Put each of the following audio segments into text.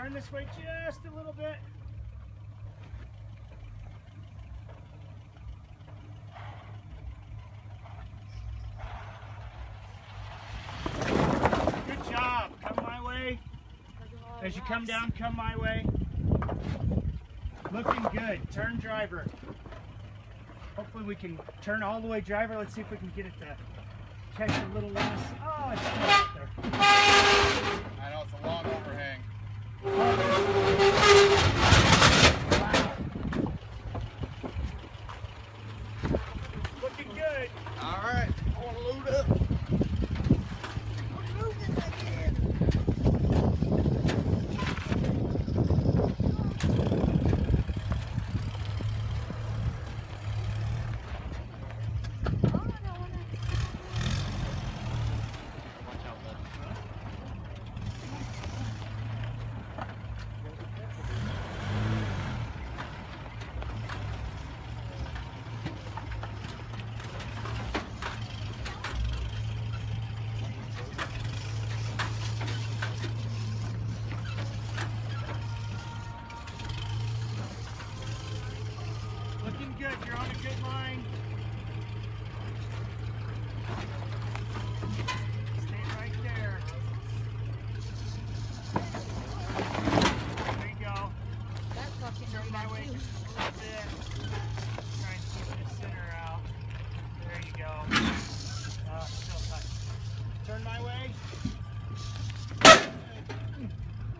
Turn this way just a little bit. Good job. Come my way. As you come down, come my way. Looking good. Turn driver. Hopefully we can turn all the way driver. Let's see if we can get it to catch a little less. Oh, it's still out there. I know it's a long overhang. Wow. Looking good. All right, I want to load up. Looking good. You're on a good line. Stay right there. There you go. Turn my way just a little bit. Try and keep the center out. There you go. Uh, still tight. Turn my way.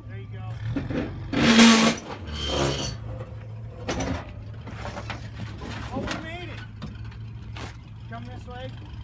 There you go. Oh, we made it. Come this way.